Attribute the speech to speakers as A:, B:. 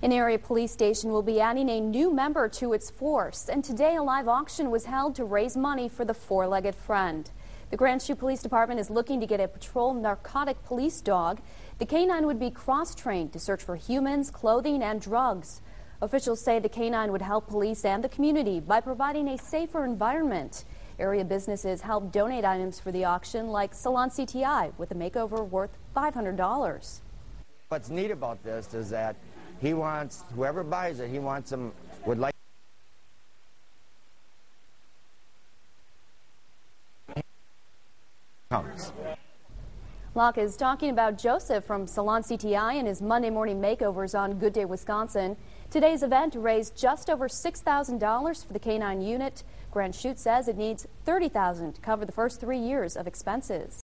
A: An area police station will be adding a new member to its force, and today a live auction was held to raise money for the four-legged friend. The Grand Chute Police Department is looking to get a patrol narcotic police dog. The canine would be cross-trained to search for humans, clothing, and drugs. Officials say the canine would help police and the community by providing a safer environment. Area businesses help donate items for the auction, like Salon CTI, with a makeover worth $500.
B: What's neat about this is that he wants, whoever buys it, he wants them, would like counts.
A: Locke is talking about Joseph from Salon CTI and his Monday morning makeovers on Good Day, Wisconsin. Today's event raised just over $6,000 for the canine unit. Grand Chute says it needs 30,000 to cover the first three years of expenses.